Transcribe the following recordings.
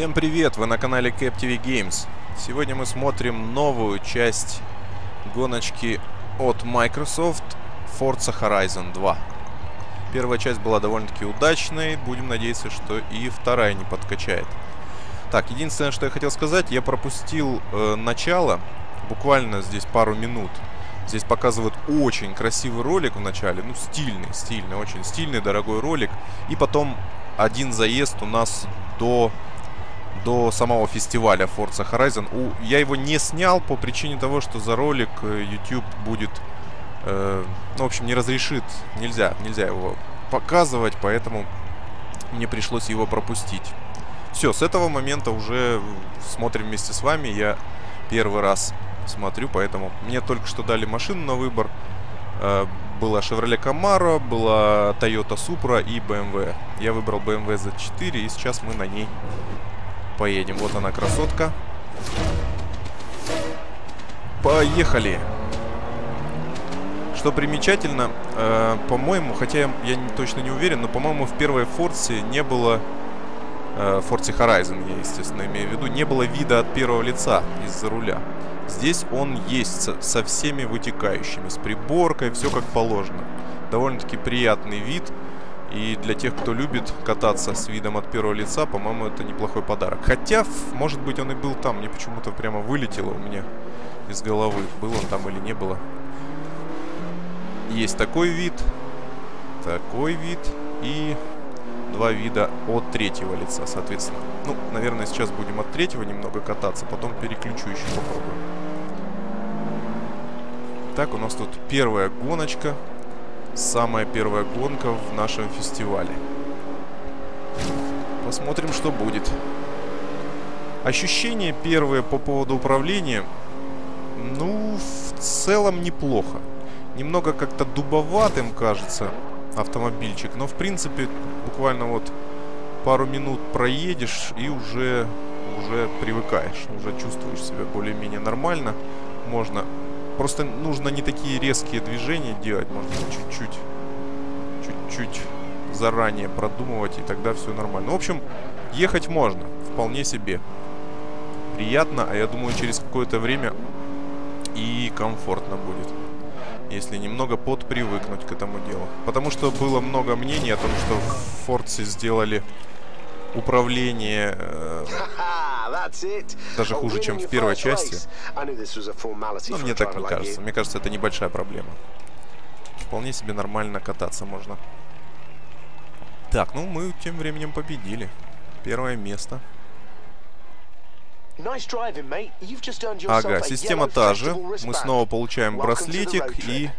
Всем привет! Вы на канале CapTV Games. Сегодня мы смотрим новую часть гоночки от Microsoft Forza Horizon 2. Первая часть была довольно-таки удачной. Будем надеяться, что и вторая не подкачает. Так, единственное, что я хотел сказать, я пропустил э, начало. Буквально здесь пару минут. Здесь показывают очень красивый ролик в начале. Ну, стильный, стильный, очень стильный, дорогой ролик. И потом один заезд у нас до до самого фестиваля Forza Horizon. У, я его не снял по причине того, что за ролик э, YouTube будет, э, ну, в общем, не разрешит, нельзя, нельзя его показывать, поэтому мне пришлось его пропустить. Все, с этого момента уже смотрим вместе с вами. Я первый раз смотрю, поэтому мне только что дали машину на выбор. Э, была Chevrolet Camaro, была Toyota Supra и BMW. Я выбрал BMW Z4 и сейчас мы на ней поедем. Вот она, красотка. Поехали! Что примечательно, э, по-моему, хотя я, я точно не уверен, но, по-моему, в первой Форсе не было... Э, Forza Horizon, я, естественно, имею в виду, не было вида от первого лица из-за руля. Здесь он есть со, со всеми вытекающими, с приборкой, все как положено. Довольно-таки приятный вид. И для тех, кто любит кататься с видом от первого лица, по-моему, это неплохой подарок. Хотя, может быть, он и был там. Мне почему-то прямо вылетело у меня из головы. Был он там или не было. Есть такой вид, такой вид и два вида от третьего лица, соответственно. Ну, наверное, сейчас будем от третьего немного кататься, потом переключу еще попробую. Так, у нас тут первая гоночка самая первая гонка в нашем фестивале. Посмотрим, что будет. Ощущения первые по поводу управления, ну, в целом неплохо. Немного как-то дубоватым кажется автомобильчик, но в принципе буквально вот пару минут проедешь и уже, уже привыкаешь, уже чувствуешь себя более-менее нормально. Можно Просто нужно не такие резкие движения делать, можно чуть-чуть, чуть-чуть заранее продумывать, и тогда все нормально. Ну, в общем, ехать можно, вполне себе. Приятно, а я думаю, через какое-то время и комфортно будет. Если немного подпривыкнуть к этому делу. Потому что было много мнений о том, что в Форце сделали управление э, даже хуже, чем в первой части. Но мне так не кажется. Мне кажется, это небольшая проблема. Вполне себе нормально кататься можно. Так, ну мы тем временем победили. Первое место. Ага, система та же. Мы снова получаем браслетик и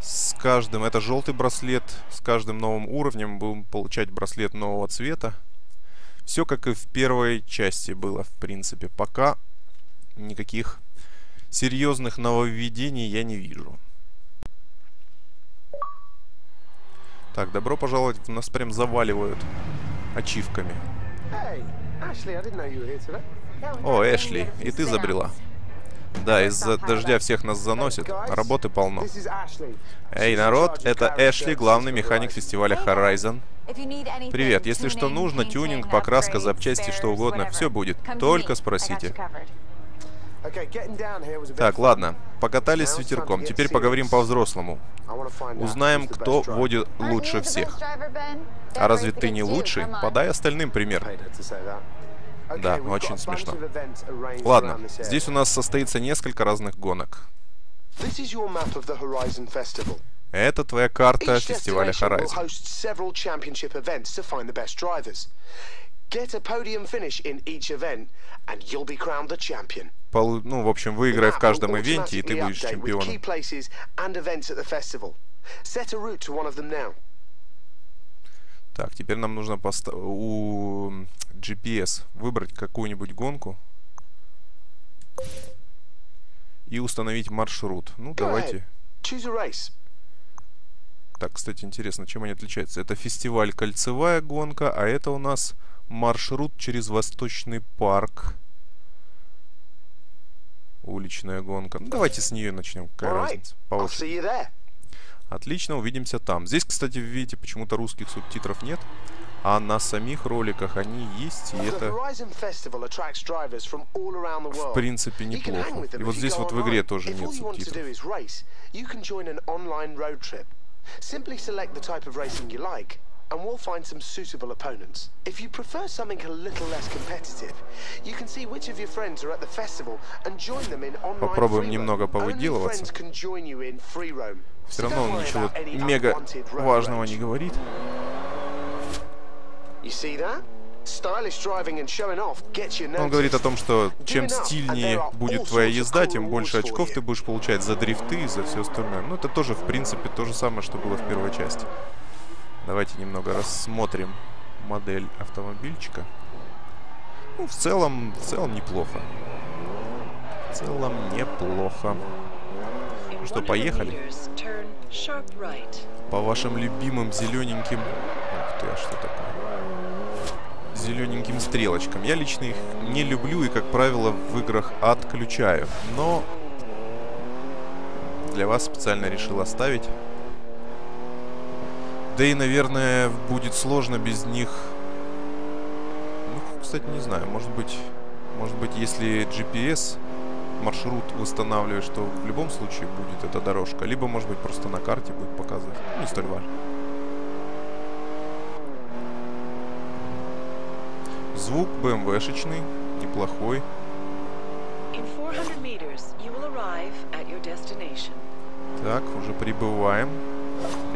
с каждым, это желтый браслет, с каждым новым уровнем будем получать браслет нового цвета. Все как и в первой части было, в принципе. Пока никаких серьезных нововведений я не вижу. Так, добро пожаловать. Нас прям заваливают ачивками. О, Эшли, и ты забрела. Да, из-за дождя всех нас заносит. Работы полно. Эй, народ, это Эшли, главный механик фестиваля Horizon. Привет, если что нужно, тюнинг, покраска, запчасти, что угодно, все будет. Только спросите. Так, ладно, покатались с ветерком, теперь поговорим по-взрослому. Узнаем, кто водит лучше всех. А разве ты не лучший? Подай остальным пример. Да, очень смешно. Ладно, здесь у нас состоится несколько разных гонок. Это твоя карта фестиваля Horizon. Get a podium finish in each event, and you'll be crowned the champion. Полу ну, в общем, выиграй в каждом ивенте, и ты будешь чемпионом. Set a route to one of them now. Так, теперь нам нужно у GPS выбрать какую-нибудь гонку и установить маршрут. Ну, давайте. Так, кстати, интересно, чем они отличаются. Это фестиваль кольцевая гонка, а это у нас маршрут через Восточный парк. Уличная гонка. Ну, давайте с нее начнем. Какая разница? По очереди. Отлично, увидимся там. Здесь, кстати, видите, почему-то русских субтитров нет. А на самих роликах они есть, и это, в принципе, неплохо. И вот здесь вот в игре тоже нет субтитров. Simply select the type of racing you like, and we'll find some suitable opponents. If you prefer something a little less competitive, you can see which of your friends are at the festival and join them in online Попробуем немного повыделываться. Все равно он ничего мега важного не говорит. Он говорит о том, что чем стильнее будет твоя езда, тем больше очков ты будешь получать за дрифты и за все остальное. Ну, это тоже, в принципе, то же самое, что было в первой части. Давайте немного рассмотрим модель автомобильчика. Ну, в целом, в целом неплохо. В целом неплохо. Ну что, поехали? По вашим любимым зелененьким... Ух ты, а что такое? Зелененьким стрелочкам. Я лично их не люблю и, как правило, в играх отключаю. Но для вас специально решил оставить. Да и, наверное, будет сложно без них... Ну, кстати, не знаю. Может быть, может быть, если GPS маршрут восстанавливаешь, то в любом случае будет эта дорожка. Либо, может быть, просто на карте будет показывать. Не столь важно. Звук BMW-шечный, неплохой. Так, уже прибываем.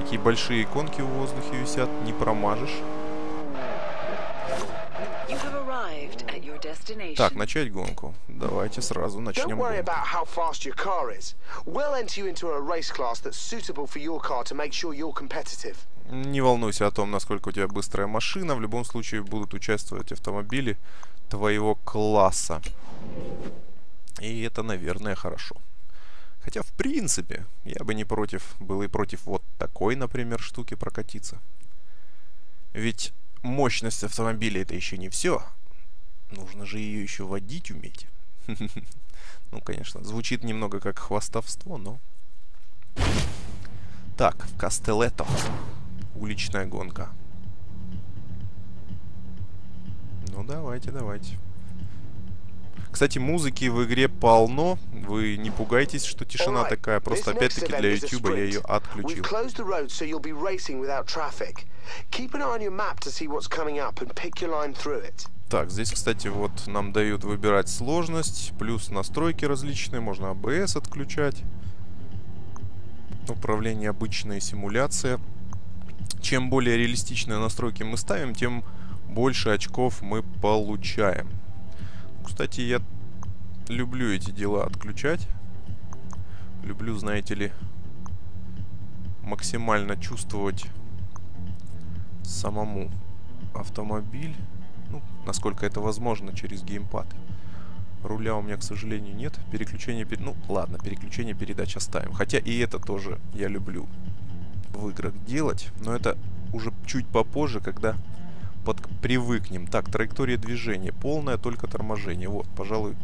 Такие большие иконки в воздухе висят, не промажешь. Так, начать гонку. Давайте сразу начнем гонку. Не волнуйся о том, насколько у тебя быстрая машина. В любом случае будут участвовать автомобили твоего класса. И это, наверное, хорошо. Хотя, в принципе, я бы не против, был и против вот такой, например, штуки прокатиться. Ведь мощность автомобиля это еще не все. Нужно же ее еще водить уметь. Ну, конечно, звучит немного как хвастовство, но... Так, в Кастелето. Уличная гонка. Ну, давайте, давайте. Кстати, музыки в игре полно. Вы не пугайтесь, что тишина такая. Просто опять-таки для YouTube я ее отключил. Так, здесь, кстати, вот нам дают выбирать сложность, плюс настройки различные, можно ABS отключать. Управление обычная симуляция. Чем более реалистичные настройки мы ставим, тем больше очков мы получаем. Кстати, я люблю эти дела отключать. Люблю, знаете ли, максимально чувствовать самому автомобиль. Ну, насколько это возможно через геймпад. Руля у меня, к сожалению, нет. Переключение... Пер... Ну, ладно, переключение передач оставим. Хотя и это тоже я люблю в играх делать. Но это уже чуть попозже, когда под... привыкнем. Так, траектория движения. Полное только торможение. Вот, пожалуй,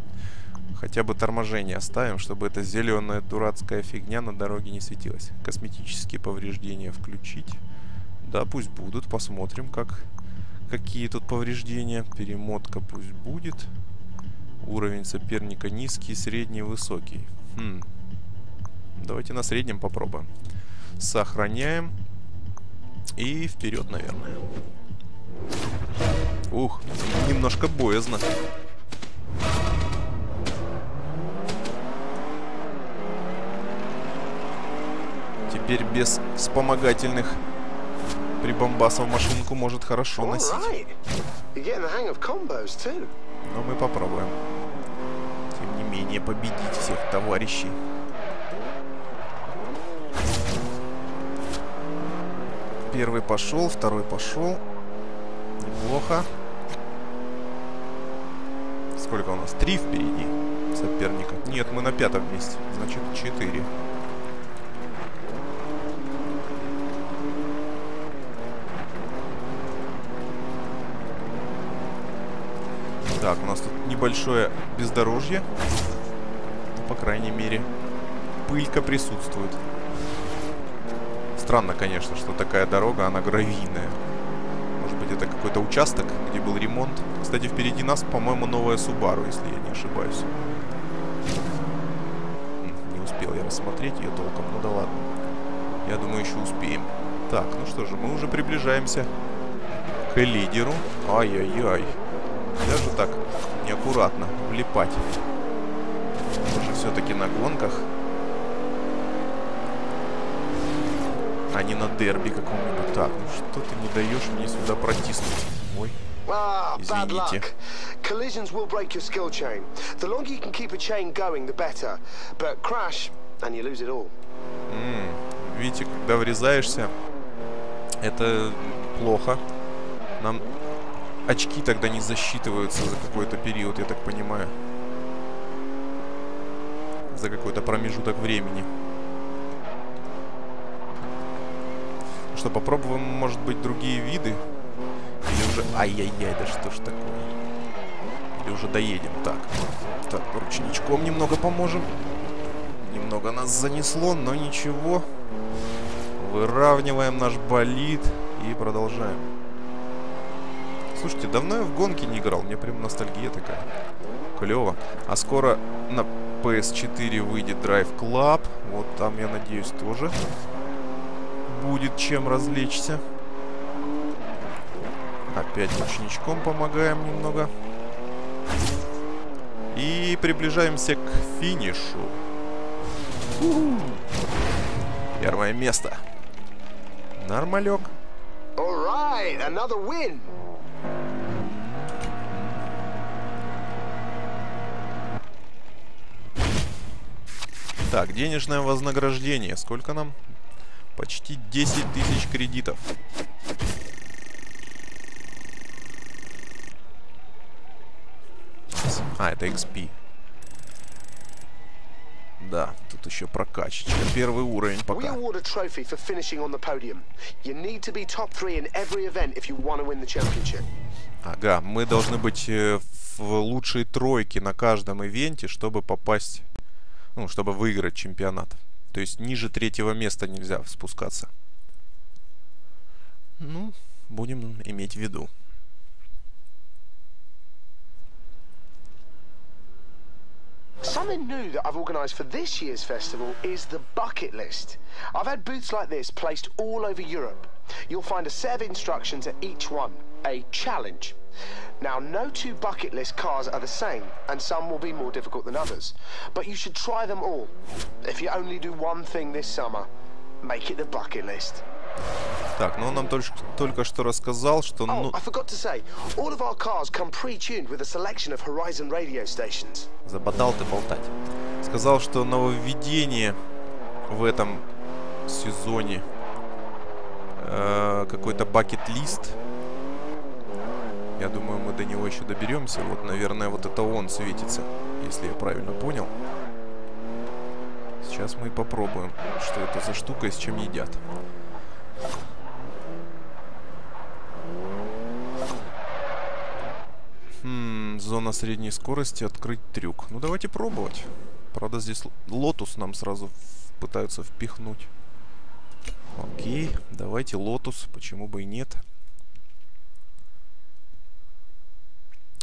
хотя бы торможение оставим, чтобы эта зеленая дурацкая фигня на дороге не светилась. Косметические повреждения включить. Да, пусть будут. Посмотрим, как какие тут повреждения. Перемотка пусть будет. Уровень соперника низкий, средний, высокий. Хм. Давайте на среднем попробуем. Сохраняем. И вперед, наверное. Ух, немножко боязно. Теперь без вспомогательных прибамбасов машинку может хорошо носить. Но мы попробуем. Тем не менее, победить всех товарищей. Первый пошел, второй пошел. Неплохо. Сколько у нас? Три впереди соперника. Нет, мы на пятом месте. Значит, четыре. Так, у нас тут небольшое бездорожье. Ну, по крайней мере, пылька присутствует. Странно, конечно, что такая дорога, она гравийная быть, это какой-то участок, где был ремонт. Кстати, впереди нас, по-моему, новая Subaru, если я не ошибаюсь. Не успел я рассмотреть ее толком, ну да ладно. Я думаю, еще успеем. Так, ну что же, мы уже приближаемся к лидеру. Ай-яй-яй. Даже так неаккуратно влипать. Мы же все-таки на гонках. А не на дерби каком-нибудь. Так, ну что ты не даешь мне сюда протиснуть? Ой. Извините. Collisions will break your skill chain. The longer you can keep a chain going, the better. But crash, and you lose it all. Mm. Видите, когда врезаешься, это плохо. Нам очки тогда не засчитываются за какой-то период, я так понимаю. За какой-то промежуток времени. Что, попробуем, может быть, другие виды? Или уже... Ай-яй-яй, да что ж такое? Или уже доедем? Так, так, ручничком немного поможем. Немного нас занесло, но ничего. Выравниваем наш болид и продолжаем. Слушайте, давно я в гонке не играл. Мне прям ностальгия такая. Клево. А скоро на PS4 выйдет Drive Club. Вот там, я надеюсь, тоже будет чем развлечься. Опять ручничком помогаем немного. И приближаемся к финишу. Первое место. Нормалек. Right, так, денежное вознаграждение. Сколько нам? Почти 10 тысяч кредитов. А, это XP. Да, тут еще прокачечка. Первый уровень пока. Ага, мы должны быть э, в лучшей тройке на каждом ивенте, чтобы попасть, ну, чтобы выиграть чемпионат. То есть ниже третьего места нельзя спускаться. Ну, будем иметь в виду. Something new that I've organised for this year's festival is the bucket list. I've had booths like this placed all over Europe. You'll find a set of instructions at each one, a challenge. Now, no two bucket list cars are the same, and some will be more difficult than others. But you should try them all. If you only do one thing this summer, make it the bucket list. Так, ну он нам только, только что рассказал, что... Ну... Oh, I forgot to say, all of our cars come pre-tuned with a selection of Horizon radio stations. Забодал ты болтать. Сказал, что нововведение в этом сезоне э, какой-то бакет-лист я думаю, мы до него еще доберемся. Вот, наверное, вот это он светится, если я правильно понял. Сейчас мы попробуем, что это за штука и с чем едят. Хм, зона средней скорости, открыть трюк. Ну, давайте пробовать. Правда, здесь Lotus нам сразу пытаются впихнуть. Окей, давайте Lotus, почему бы и нет.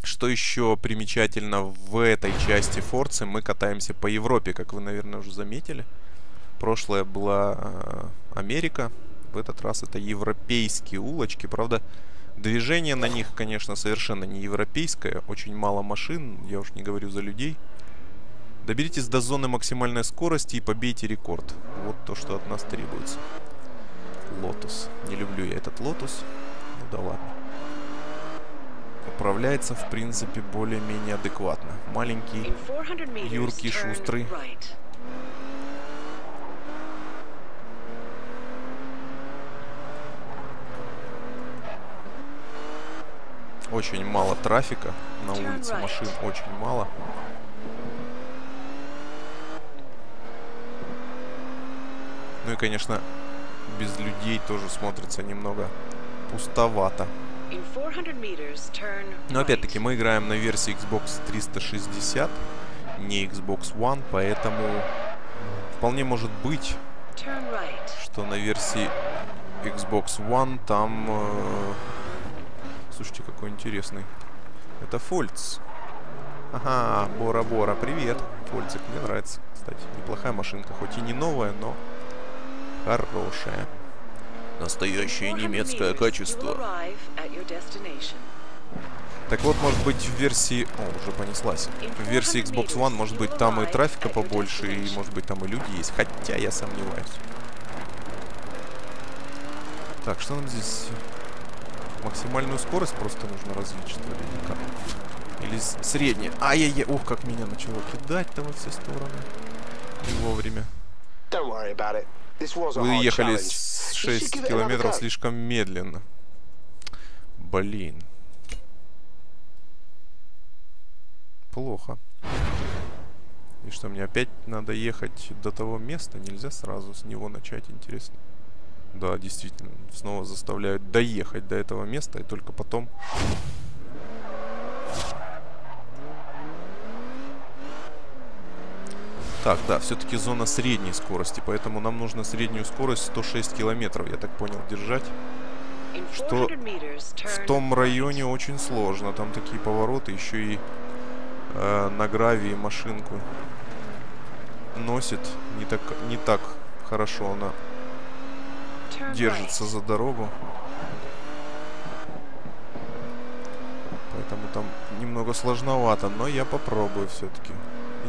Что еще примечательно в этой части Forz ы, мы катаемся по Европе, как вы, наверное, уже заметили. Прошлое была э, Америка, в этот раз это европейские улочки. Правда, движение на них, конечно, совершенно не европейское. Очень мало машин, я уж не говорю за людей. Доберитесь до зоны максимальной скорости и побейте рекорд. Вот то, что от нас требуется. Lotus. Не люблю я этот Lotus. Ну да ладно управляется, в принципе, более-менее адекватно. Маленький, юркий, шустрый. Очень мало трафика на улице, машин очень мало. Ну и, конечно, без людей тоже смотрится немного пустовато. Но опять-таки мы играем на версии Xbox 360, не Xbox One, поэтому вполне может быть, что на версии Xbox One там э, слушайте, какой интересный. Это Фольц. Ага, Бора-Бора, привет. Фольцик, мне нравится, кстати. Неплохая машинка, хоть и не новая, но хорошая. Настоящее немецкое качество. Так вот, может быть, в версии... О, уже понеслась. В версии Xbox One, может быть, там и трафика побольше, и, может быть, там и люди есть. Хотя я сомневаюсь. Так, что нам здесь... Максимальную скорость просто нужно развить, что ли, или как? Или среднюю? Ай-яй-яй, ох, как меня начало кидать-то во все стороны. Не вовремя. Вы ехали 6 километров слишком медленно. Блин. Плохо. И что, мне опять надо ехать до того места? Нельзя сразу с него начать, интересно. Да, действительно, снова заставляют доехать до этого места и только потом... Так, да, все-таки зона средней скорости, поэтому нам нужно среднюю скорость 106 километров, я так понял, держать. Что в том районе очень сложно, там такие повороты, еще и э, на гравии машинку носит не так, не так хорошо она держится за дорогу. Поэтому там немного сложновато, но я попробую все-таки.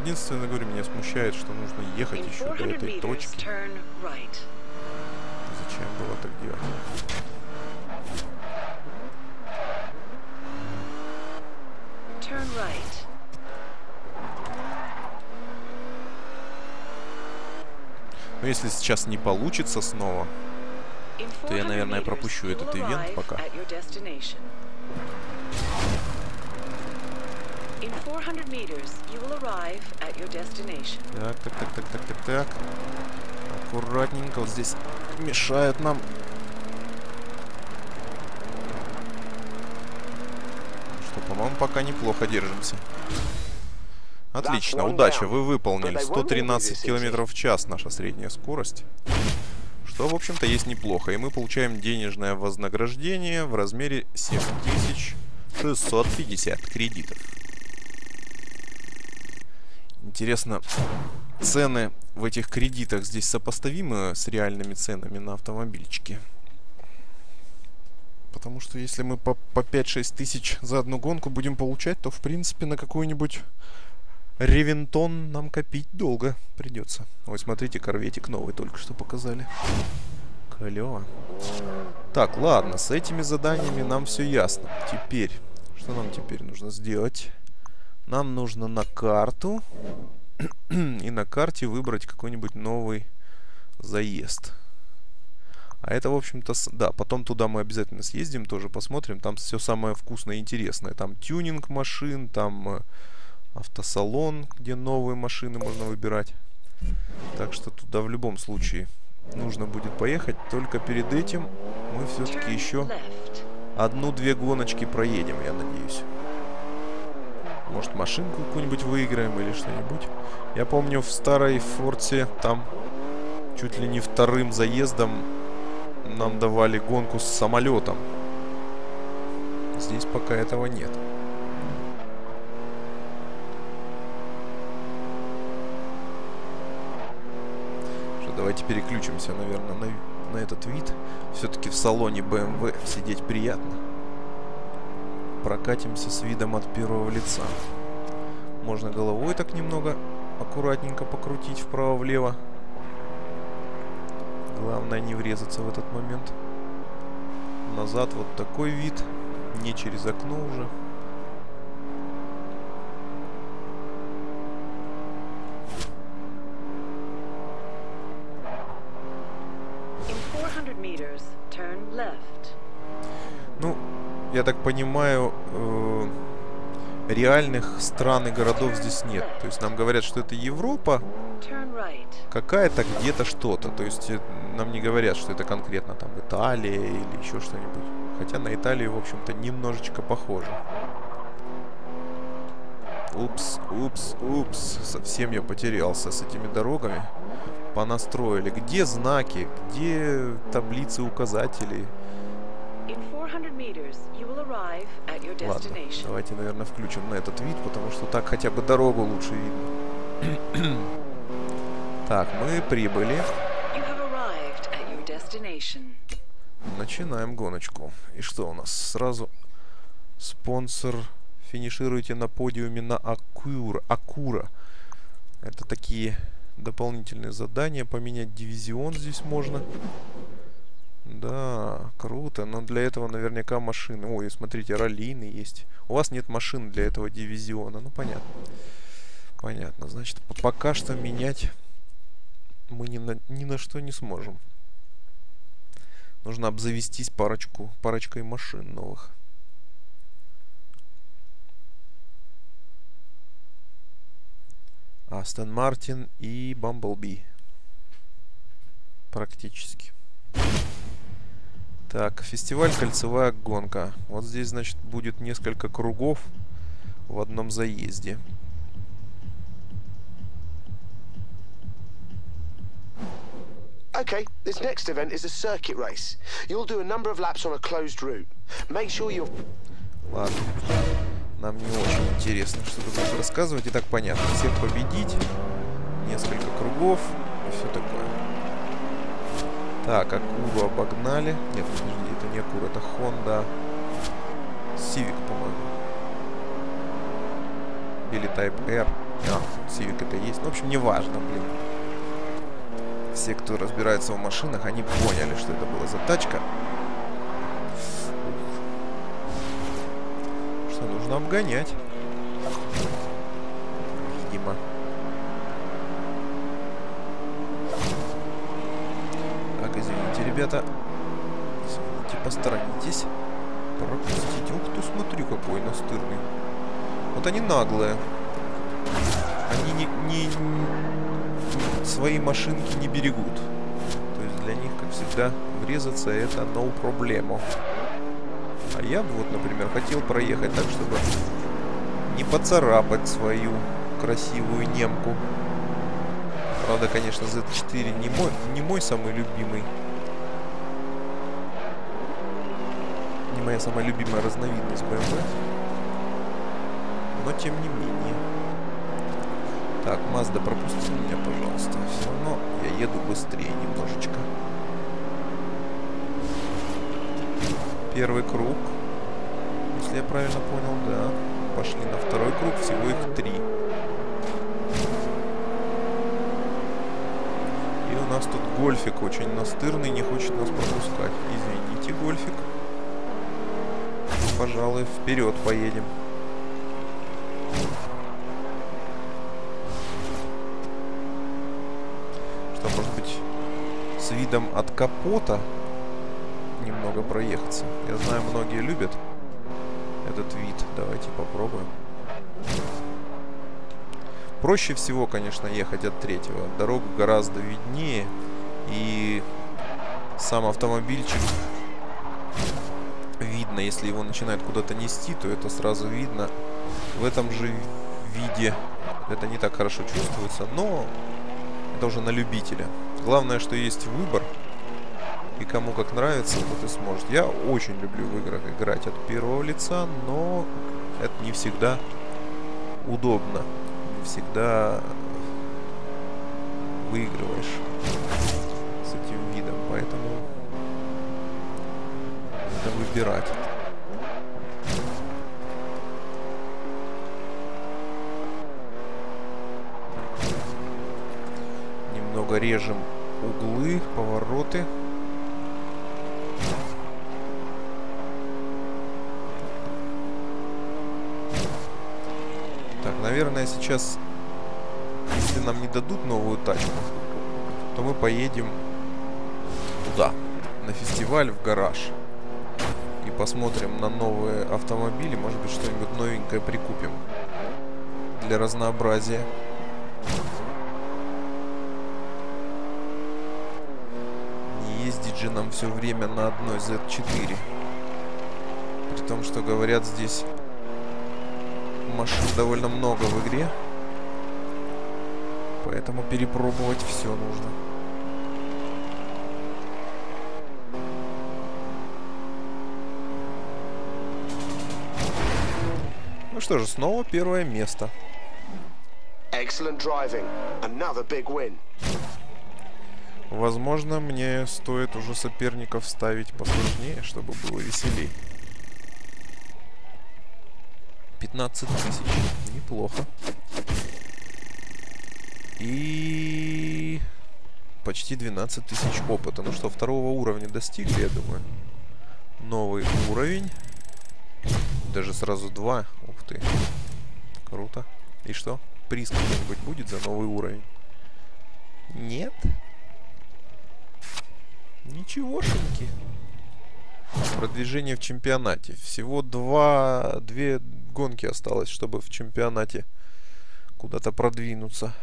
Единственное, говорю, меня смущает, что нужно ехать еще до этой точки. Зачем было так делать? Но если сейчас не получится снова, то я, наверное, пропущу этот ивент пока. Так, так, так, так, так, так, так. Аккуратненько. Вот здесь мешает нам. Что, по-моему, пока неплохо держимся. Отлично, удача, вы выполнили. 113 километров в час наша средняя скорость. Что, в общем-то, есть неплохо. И мы получаем денежное вознаграждение в размере 7650 кредитов. Интересно, цены в этих кредитах здесь сопоставимы с реальными ценами на автомобильчике? Потому что если мы по, по 5-6 тысяч за одну гонку будем получать, то, в принципе, на какую-нибудь Ревентон нам копить долго придется. Ой, смотрите, корветик новый только что показали. Клево. Так, ладно, с этими заданиями нам все ясно. Теперь, что нам теперь нужно сделать? Нам нужно на карту и на карте выбрать какой-нибудь новый заезд. А это, в общем-то, да, потом туда мы обязательно съездим, тоже посмотрим. Там все самое вкусное и интересное. Там тюнинг машин, там э, автосалон, где новые машины можно выбирать. Так что туда в любом случае нужно будет поехать. Только перед этим мы все-таки еще одну-две гоночки проедем, я надеюсь. Может машинку какую-нибудь выиграем или что-нибудь. Я помню в старой Форте там чуть ли не вторым заездом нам давали гонку с самолетом. Здесь пока этого нет. Давайте переключимся, наверное, на, на этот вид. Все-таки в салоне BMW сидеть приятно. Прокатимся с видом от первого лица. Можно головой так немного аккуратненько покрутить вправо-влево. Главное не врезаться в этот момент. Назад вот такой вид. Не через окно уже. Ну, я так понимаю, э, реальных стран и городов здесь нет. То есть нам говорят, что это Европа, какая-то где-то что-то. То есть э, нам не говорят, что это конкретно там Италия или еще что-нибудь. Хотя на Италию, в общем-то, немножечко похоже. Упс, упс, упс. Совсем я потерялся с этими дорогами. Понастроили. Где знаки? Где таблицы указателей? Ладно, давайте, наверное, включим на этот вид, потому что так хотя бы дорогу лучше видно. так, мы прибыли. Начинаем гоночку. И что у нас? Сразу спонсор. Финишируйте на подиуме на Акура. Акура. Это такие дополнительные задания. Поменять дивизион здесь можно. Да, круто. Но для этого наверняка машины. Ой, смотрите, раллийный есть. У вас нет машин для этого дивизиона. Ну, понятно. Понятно. Значит, пока что менять мы ни на, ни на что не сможем. Нужно обзавестись парочку, парочкой машин новых. Астон Мартин и Бамблби. Практически. Так, фестиваль «Кольцевая гонка». Вот здесь, значит, будет несколько кругов в одном заезде. Okay, this next event is a circuit race. You'll do a number of laps on a closed route. Make sure you're... Ладно. Нам не очень интересно, что ты будешь рассказывать. И так понятно. Всех победить. Несколько кругов. И все такое. Так, Акуру обогнали. Нет, подожди, это не Акура, это Honda Civic, по-моему. Или Type R. А, Civic это есть. Ну, в общем, неважно, блин все, кто разбирается в машинах, они поняли, что это была за тачка. Что нужно обгонять. Ребята. Извините, посторонитесь. Пропустите. Ух ты, смотри, какой настырный. Вот они наглые. Они не, не, свои машинки не берегут. То есть для них, как всегда, врезаться это no проблему. А я бы вот, например, хотел проехать так, чтобы не поцарапать свою красивую немку. Правда, конечно, Z4 не мой, не мой самый любимый. Моя самая любимая разновидность BMW. Но тем не менее. Так, Мазда, пропусти меня, пожалуйста. Все равно я еду быстрее немножечко. Первый круг. Если я правильно понял, да. Пошли на второй круг, всего их три. И у нас тут гольфик очень настырный, не хочет нас пропускать. Извините, гольфик. Пожалуй, вперед поедем. видом от капота немного проехаться. Я знаю, многие любят этот вид. Давайте попробуем. Проще всего, конечно, ехать от третьего. Дорога гораздо виднее. И сам автомобильчик видно. Если его начинает куда-то нести, то это сразу видно. В этом же виде это не так хорошо чувствуется. Но это уже на любителя. Главное, что есть выбор. И кому как нравится, тот и сможет. Я очень люблю в играх играть от первого лица, но это не всегда удобно. Не всегда выигрываешь с этим видом. Поэтому надо выбирать. немного режем углы, повороты. Так, наверное, сейчас, если нам не дадут новую тачку, то мы поедем туда, на фестиваль, в гараж. Посмотрим на новые автомобили, может быть, что-нибудь новенькое прикупим для разнообразия. же нам все время на одной Z4. При том, что говорят здесь машин довольно много в игре. Поэтому перепробовать все нужно. Ну что же, снова первое место. Возможно, мне стоит уже соперников ставить посложнее, чтобы было веселей. 15 тысяч. Неплохо. И почти 12 тысяч опыта. Ну что, второго уровня достигли, я думаю. Новый уровень. Даже сразу два. Ты. Круто. И что? Приз какой-нибудь будет за новый уровень? Нет? Ничегошеньки. Продвижение в чемпионате. Всего два, две гонки осталось, чтобы в чемпионате куда-то продвинуться.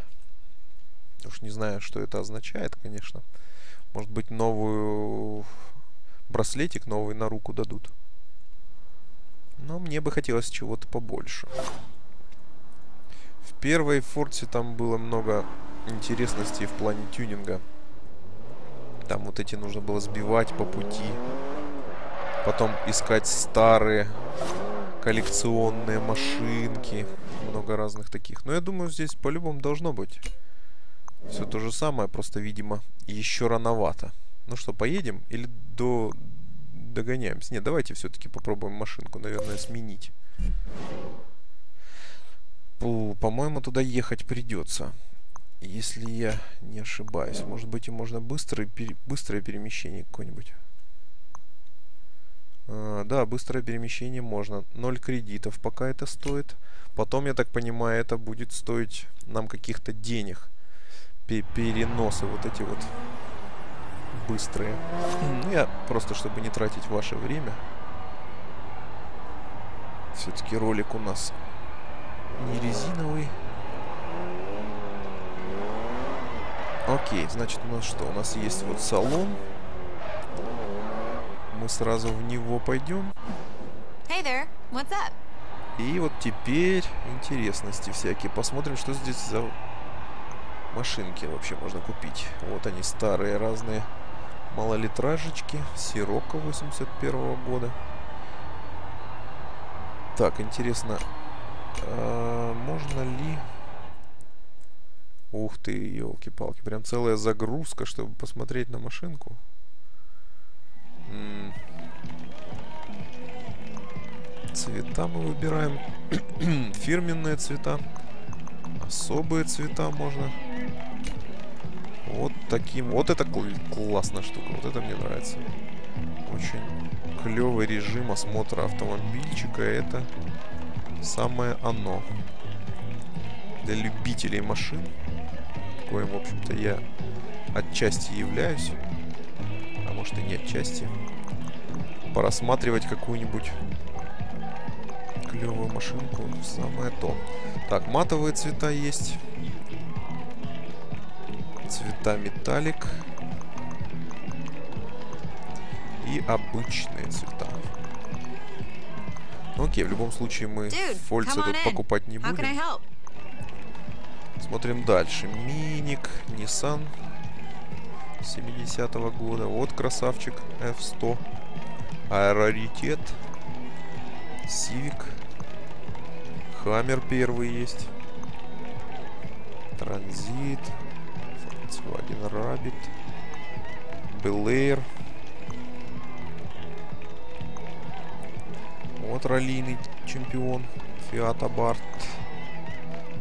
Уж не знаю, что это означает, конечно. Может быть, новую браслетик новый на руку дадут. Но мне бы хотелось чего-то побольше. В первой форте там было много интересностей в плане тюнинга. Там вот эти нужно было сбивать по пути. Потом искать старые коллекционные машинки. Много разных таких. Но я думаю, здесь по-любому должно быть. Все то же самое, просто, видимо, еще рановато. Ну что, поедем? Или до... догоняемся? Нет, давайте все-таки попробуем машинку, наверное, сменить. По-моему, туда ехать придется. Если я не ошибаюсь. Может быть, и можно быстрое, пере... быстрое перемещение какое-нибудь. А, да, быстрое перемещение можно. 0 кредитов пока это стоит. Потом, я так понимаю, это будет стоить нам каких-то денег. Переносы вот эти вот быстрые. Ну, я просто, чтобы не тратить ваше время. Все-таки ролик у нас не резиновый. Окей, значит у нас что? У нас есть вот салон. Мы сразу в него пойдем. Hey there, what's up? И вот теперь интересности всякие. Посмотрим, что здесь за машинки вообще можно купить. Вот они, старые разные малолитражечки. Сирока 81 -го года. Так, интересно, а можно ли Ух ты, елки-палки. Прям целая загрузка, чтобы посмотреть на машинку. М -м. Цвета мы выбираем. Фирменные цвета. Особые цвета можно. Вот таким. Вот это кл классная штука. Вот это мне нравится. Очень клевый режим осмотра автомобильчика. Это самое оно. Для любителей машин коим, в общем-то, я отчасти являюсь, а может и не отчасти, порассматривать какую-нибудь клевую машинку самое то. Так, матовые цвета есть. Цвета металлик. И обычные цвета. Ну окей, в любом случае мы фольцы тут покупать не будем. Смотрим дальше. Миник, Nissan 70-го года. Вот красавчик F100. Аэроритет. Civic. Хаммер первый есть. Транзит. Volkswagen Rabbit. Bel Air. Вот раллийный чемпион. Fiat Abarth.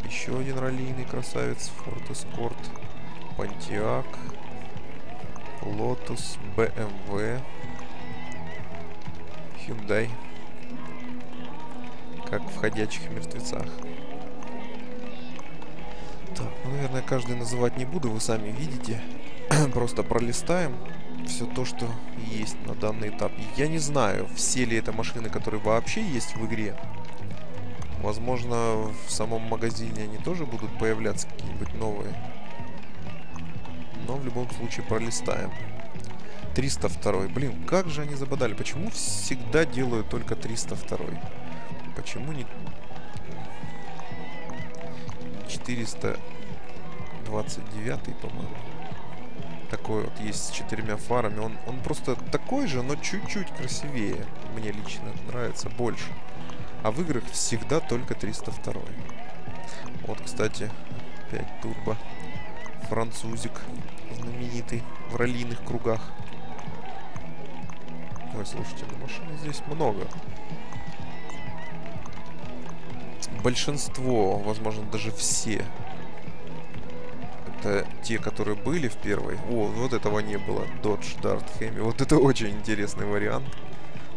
Еще один раллийный красавец. Ford Escort. Pontiac. Lotus. BMW. Hyundai. Как в «Ходячих мертвецах». Так, ну, наверное, каждый называть не буду, вы сами видите. Просто пролистаем все то, что есть на данный этап. Я не знаю, все ли это машины, которые вообще есть в игре. Возможно, в самом магазине они тоже будут появляться какие-нибудь новые. Но в любом случае пролистаем. 302. Блин, как же они забодали. Почему всегда делают только 302? Почему не... 429, по-моему. Такой вот есть с четырьмя фарами. Он, он просто такой же, но чуть-чуть красивее. Мне лично нравится больше. А в играх всегда только 302. Вот, кстати, 5 турбо. Французик знаменитый в раллийных кругах. Ой, слушайте, ну машин здесь много. Большинство, возможно, даже все. Это те, которые были в первой. О, вот этого не было. Dodge Dart Hemi. Вот это очень интересный вариант.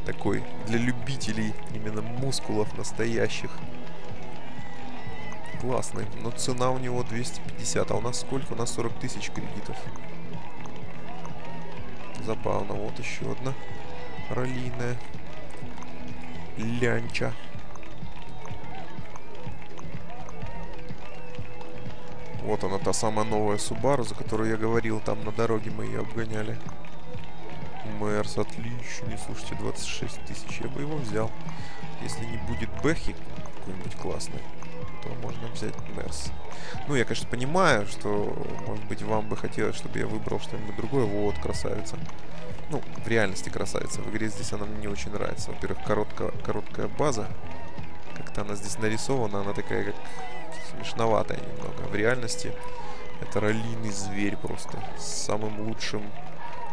Такой для любителей именно мускулов настоящих. Классный. Но цена у него 250. А у нас сколько? У нас 40 тысяч кредитов. Забавно. Вот еще одна раллийная лянча. Вот она, та самая новая Subaru, за которую я говорил, там на дороге мы ее обгоняли. Мэрс отличный, слушайте, 26 тысяч, я бы его взял. Если не будет Бэхи какой-нибудь классный, то можно взять Мерс. Ну, я, конечно, понимаю, что, может быть, вам бы хотелось, чтобы я выбрал что-нибудь другое. Вот, красавица. Ну, в реальности красавица. В игре здесь она мне не очень нравится. Во-первых, короткая, короткая база. Как-то она здесь нарисована, она такая, как смешноватая немного. В реальности это раллийный зверь просто. С самым лучшим,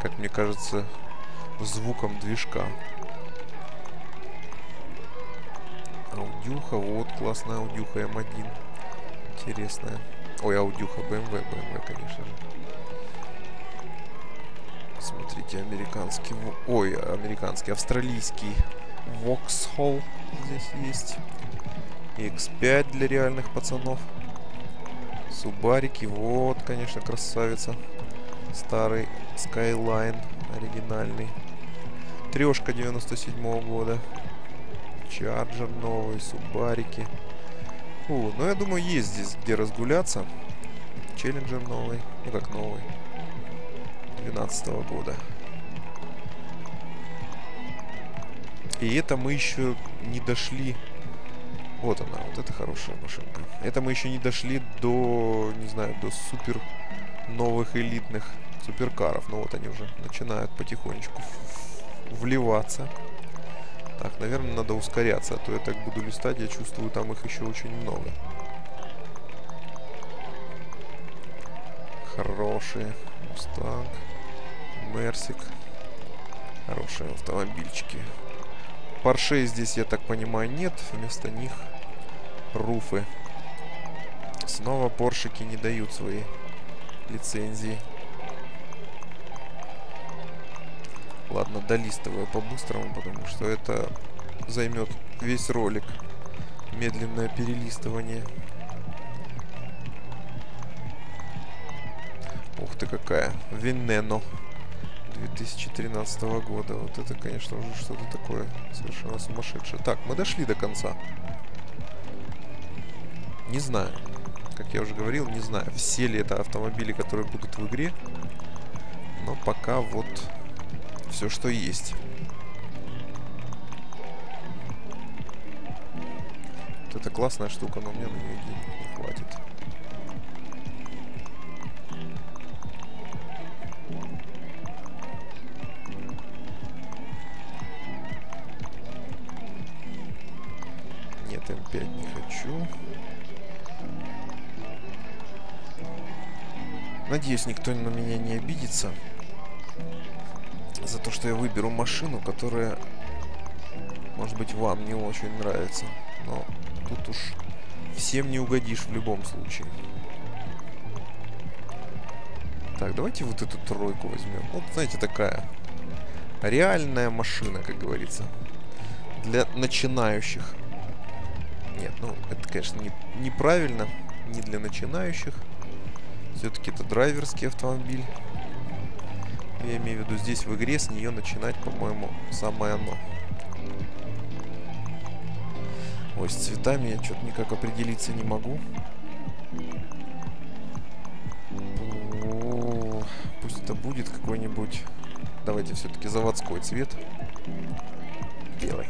как мне кажется, звуком движка. Аудюха, вот, классная аудюха М1. Интересная. Ой, аудюха BMW, BMW, конечно же. Смотрите, американский... Ой, американский, австралийский Vauxhall здесь есть. X5 для реальных пацанов. Субарики, вот, конечно, красавица. Старый Skyline оригинальный. Трешка 97 -го года. Чарджер новый, Субарики. Фу, ну я думаю, есть здесь где разгуляться. Челленджер новый. Ну как новый. 12 -го года. И это мы еще не дошли вот она, вот это хорошая машинка. Это мы еще не дошли до, не знаю, до супер новых элитных суперкаров. Но вот они уже начинают потихонечку вливаться. Так, наверное, надо ускоряться, а то я так буду листать, я чувствую, там их еще очень много. Хорошие. Мустанг. Мерсик. Хорошие автомобильчики. Поршей здесь, я так понимаю, нет. Вместо них руфы. Снова поршики не дают свои лицензии. Ладно, долистываю по-быстрому, потому что это займет весь ролик. Медленное перелистывание. Ух ты какая. Венено. 2013 года. Вот это, конечно, уже что-то такое совершенно сумасшедшее. Так, мы дошли до конца. Не знаю. Как я уже говорил, не знаю, все ли это автомобили, которые будут в игре. Но пока вот все, что есть. Вот это классная штука, но мне на нее денег не хватит. М5 не хочу. Надеюсь, никто на меня не обидится за то, что я выберу машину, которая, может быть, вам не очень нравится. Но тут уж всем не угодишь в любом случае. Так, давайте вот эту тройку возьмем. Вот, знаете, такая реальная машина, как говорится. Для начинающих. Нет, ну, это, конечно, не, неправильно. Не для начинающих. Все-таки это драйверский автомобиль. Я имею в виду, здесь в игре с нее начинать, по-моему, самое оно. Ой, с цветами я что-то никак определиться не могу. Пусть это будет какой-нибудь... Давайте все-таки заводской цвет. Белый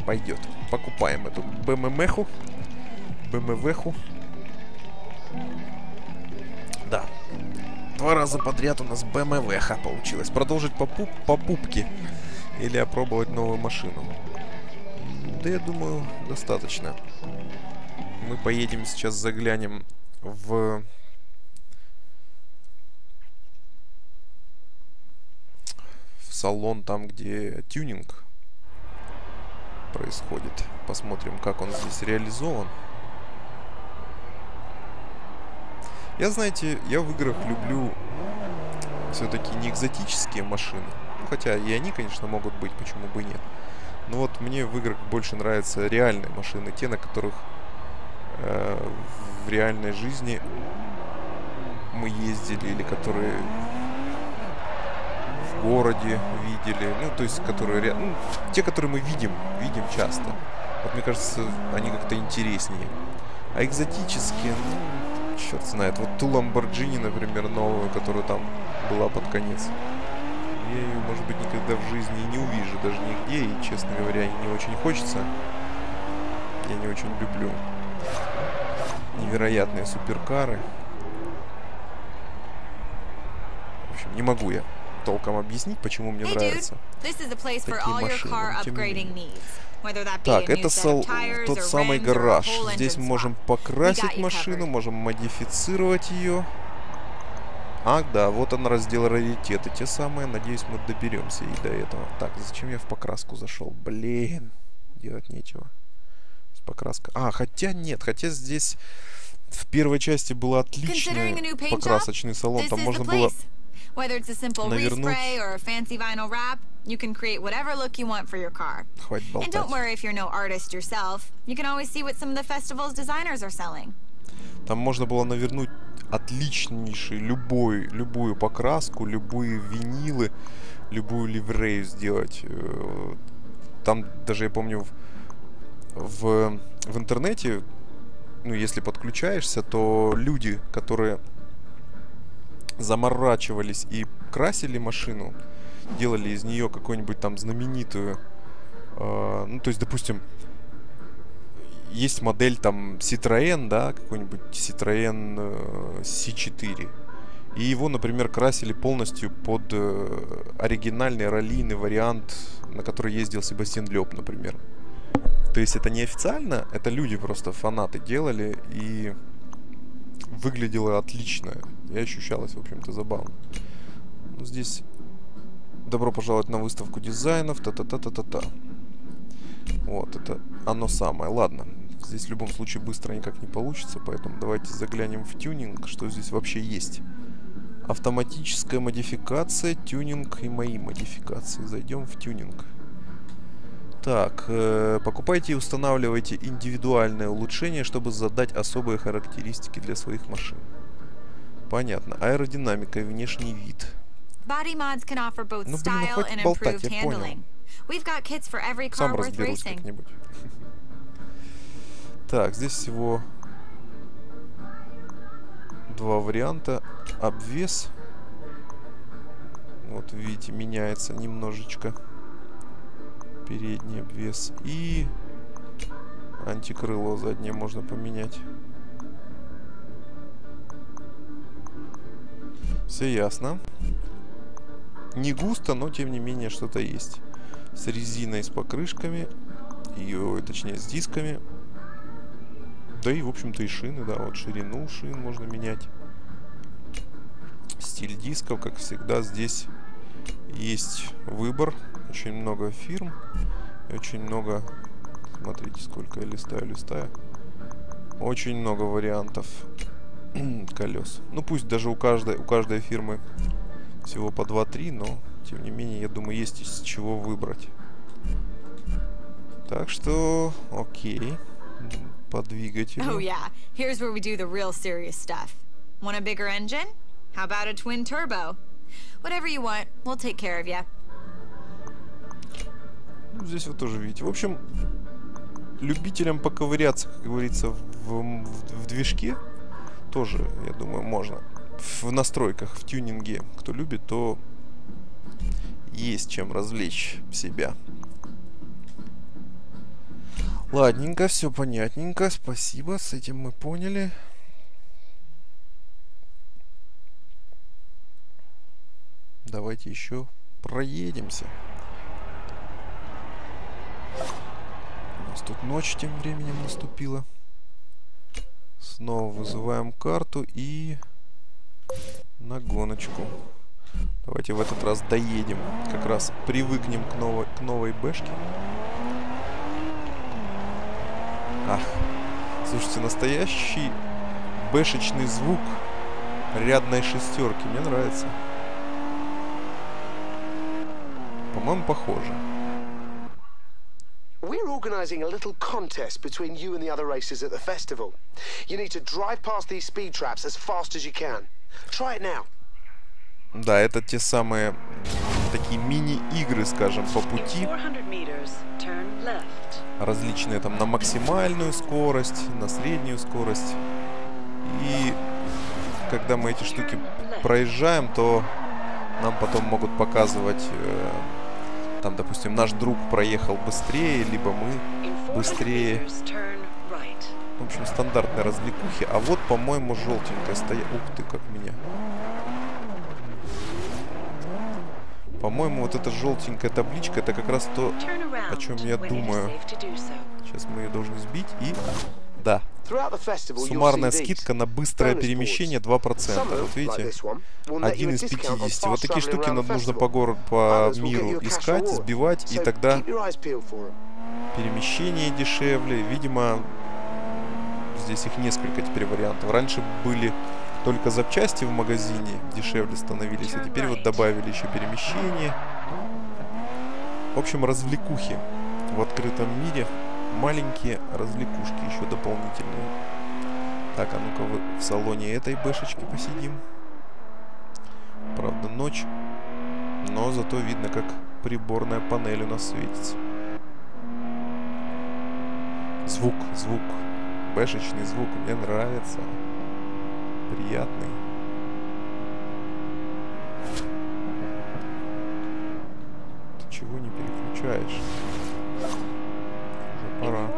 пойдет. Покупаем эту БММху. БМВху. Да. Два раза подряд у нас БМВХ получилось. Продолжить по, пуп, по пупке. Или опробовать новую машину. Да я думаю, достаточно. Мы поедем сейчас, заглянем в... В салон, там, где тюнинг происходит. Посмотрим, как он здесь реализован. Я, знаете, я в играх люблю все-таки не экзотические машины. Ну, хотя и они, конечно, могут быть, почему бы нет. Но вот мне в играх больше нравятся реальные машины, те, на которых э, в реальной жизни мы ездили, или которые городе видели, ну, то есть, которые, ну, те, которые мы видим, видим часто. Вот мне кажется, они как-то интереснее. А экзотические, ну, черт знает, вот ту Ламборджини, например, новую, которая там была под конец. Я ее, может быть, никогда в жизни не увижу, даже нигде, и, честно говоря, не очень хочется. Я не очень люблю невероятные суперкары. В общем, не могу я толком объяснить, почему мне Hey, нравятся dude. Такие машины. Так, это tires тот самый гараж. Здесь мы можем покрасить машину, можем модифицировать ее. Ах, да, вот он раздел раритеты. Те самые, надеюсь, мы доберемся и до этого. Так, зачем я в покраску зашел? Блин, делать нечего. С покраской. А, хотя нет, хотя здесь в первой части был отличный покрасочный салон. Там можно было. Whether it's a simple respray or a fancy vinyl wrap, you can create whatever look you want for your car. And don't worry if you're no artist yourself. You can always see what some of the festival's designers are selling. Там можно было навернуть отличнейший любой, любую покраску, любые винилы, любую ливрею сделать. Э, Там даже, я помню, в, в интернете, ну, если подключаешься, то люди, которые заморачивались и красили машину, делали из нее какую-нибудь там знаменитую, э, ну, то есть, допустим, есть модель там Citroën, да, какой-нибудь Citroën э, C4. И его, например, красили полностью под э, оригинальный раллийный вариант, на который ездил Себастьян Лёб, например. То есть это не официально, это люди просто фанаты делали, и выглядело отлично. И ощущалось, в общем-то, забавно. Ну, Здесь добро пожаловать на выставку дизайнов, та-та-та-та-та-та. Вот, это оно самое. Ладно, здесь в любом случае быстро никак не получится, поэтому давайте заглянем в тюнинг, что здесь вообще есть. Автоматическая модификация, тюнинг и мои модификации. Зайдем в тюнинг. Так, э, покупайте и устанавливайте индивидуальное улучшение, чтобы задать особые характеристики для своих машин. Понятно. Аэродинамика и внешний вид. Body mods can offer both Ну, блин, ну style and болтать, improved я понял. handling. We've got kits for every car Сам worth разберусь racing. как-нибудь. Так, здесь всего два варианта. Обвес. Вот видите, меняется немножечко. Передний обвес. И антикрыло заднее можно поменять. Все ясно. Не густо, но тем не менее что-то есть. С резиной, с покрышками. И, точнее, с дисками. Да и, в общем-то, и шины, да. Вот ширину шин можно менять. Стиль дисков, как всегда, здесь есть выбор. Очень много фирм. И очень много... Смотрите, сколько я листаю, листаю. Очень много вариантов колес. Ну, пусть даже у каждой, у каждой фирмы всего по 2-3, но, тем не менее, я думаю, есть из чего выбрать. Так что, окей. По двигателю. Oh yeah? Whatever you want, we'll take care of you. Ну, Здесь вы тоже видите. В общем, любителям поковыряться, как говорится, в, в- в движке тоже, я думаю, можно. В настройках, в тюнинге, кто любит, то есть чем развлечь себя. Ладненько, все понятненько, спасибо, с этим мы поняли. Давайте еще проедемся. Нас тут ночь тем временем наступила. Снова вызываем карту и на гоночку. Давайте в этот раз доедем. Как раз привыкнем к новой, к новой бэшке. Ах, слушайте, настоящий бэшечный звук рядной шестерки. Мне нравится. По-моему, похоже. Organising a little contest between you and the other racers at the festival. You need to drive past these speed traps as fast as you can. Try it now. Да, это те самые такие мини-игры, скажем, по пути. Различные там на максимальную скорость, на среднюю скорость. И когда мы эти штуки проезжаем, то нам потом могут показывать, э, там, допустим, наш друг проехал быстрее, либо мы быстрее. В общем, стандартные развлекухи. А вот, по-моему, желтенькая стоит. Ух ты, как меня. По-моему, вот эта желтенькая табличка, это как раз то, о чем я думаю. Сейчас мы ее должны сбить и... Суммарная скидка на быстрое перемещение 2%. Вот видите? Один из 50. Вот такие штуки нужно по городу, по миру искать, сбивать, и тогда перемещение дешевле. Видимо, здесь их несколько теперь вариантов. Раньше были только запчасти в магазине дешевле становились, а теперь вот добавили еще перемещение. В общем, развлекухи в открытом мире. Маленькие развлекушки еще дополнительные. Так, а ну-ка в салоне этой бэшечки посидим. Правда, ночь. Но зато видно, как приборная панель у нас светится. Звук, звук. Бэшечный звук мне нравится приятный. Ты чего не переключаешь? Пора.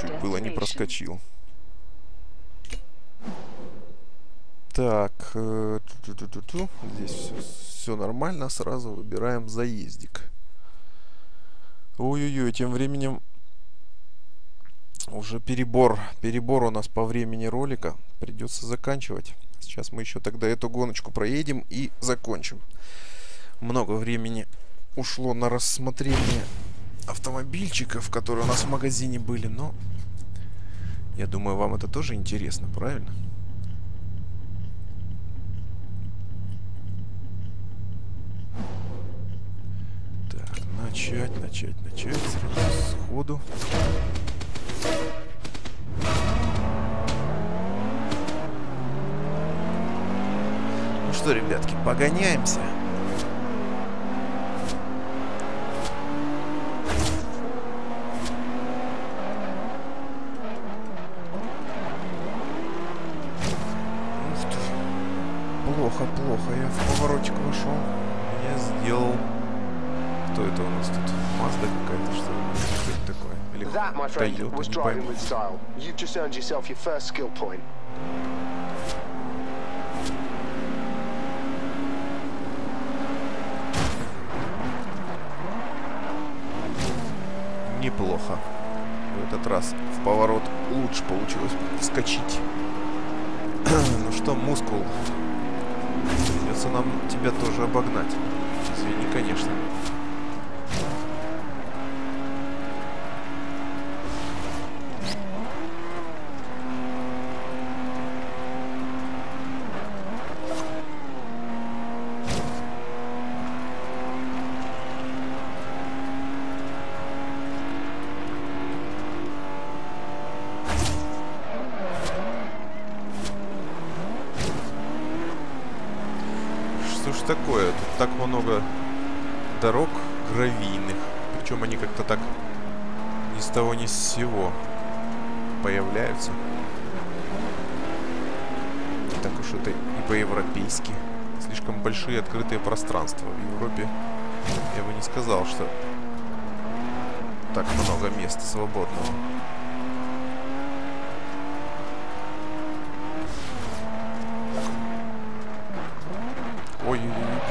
Чуть было не проскочил. Так, э, здесь все все нормально, сразу выбираем заездик. Ой-ой-ой, тем временем уже перебор. Перебор у нас по времени ролика. Придется заканчивать. Сейчас мы еще тогда эту гоночку проедем и закончим. Много времени ушло на рассмотрение автомобильчиков, которые у нас в магазине были, но я думаю, вам это тоже интересно, правильно? начать, начать, начать. Сразу сходу. Что, ребятки, погоняемся. Плохо, плохо. Я в поворотик вошел. Я сделал Что это у нас тут? Мазда какая-то, что ли? Что такое? Или Toyota, не пойму. with style. You've just earned yourself your first skill point. Неплохо. В этот раз в поворот лучше получилось вскочить. ну что, мускул? Придется нам тебя тоже обогнать. Извини, конечно. Что ж такое? Тут так много дорог гравийных. Причем они как-то так ни с того ни с сего появляются. Не так уж это и по-европейски. Слишком большие открытые пространства. В Европе я бы не сказал, что так много места свободного.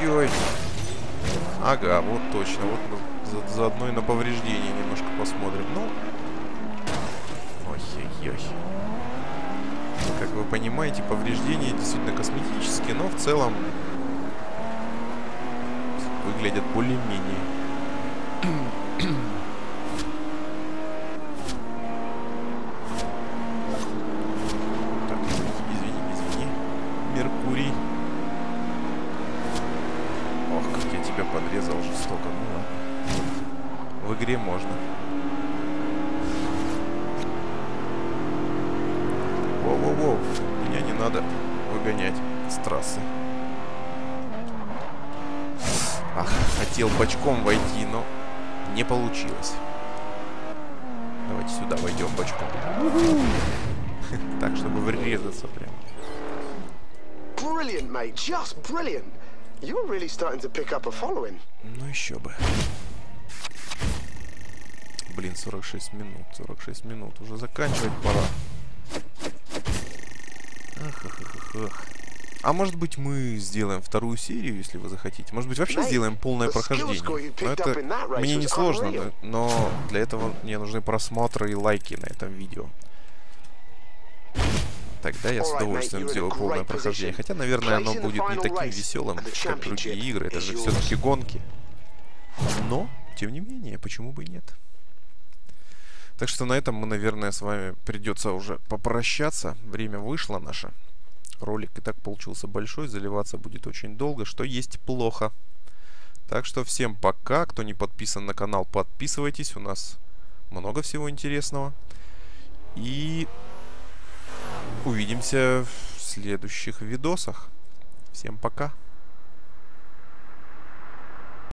Ой-ой-ой. Ага, вот точно. Вот мы за, заодно и на повреждения немножко посмотрим. Ну. Ой-ой-ой. Как вы понимаете, повреждения действительно косметические, но в целом выглядят более-менее. Так, извини, извини. Меркурий. Ох, как я тебя подрезал жестоко. Ну ладно. В игре можно. Воу-воу-воу. Меня не надо выгонять с трассы. Ах, хотел бочком войти, но не получилось. Давайте сюда войдем бочком. Так, чтобы врезаться прям. Brilliant, mate. Just brilliant. You're really starting to pick up a following. Ну еще бы. Блин, 46 минут, 46 минут. Уже заканчивать пора. Ах, ах, ах, ах. А может быть мы сделаем вторую серию, если вы захотите. Может быть вообще сделаем полное прохождение. Но up это мне не сложно, но для этого мне нужны просмотры и лайки на этом видео. Тогда я с удовольствием сделаю полное прохождение. Хотя, наверное, оно будет не таким веселым, как другие игры. Это же все-таки гонки. Но, тем не менее, почему бы и нет? Так что на этом мы, наверное, с вами придется уже попрощаться. Время вышло наше. Ролик и так получился большой, заливаться будет очень долго, что есть плохо. Так что всем пока. Кто не подписан на канал, подписывайтесь. У нас много всего интересного. И увидимся в следующих видосах. Всем пока.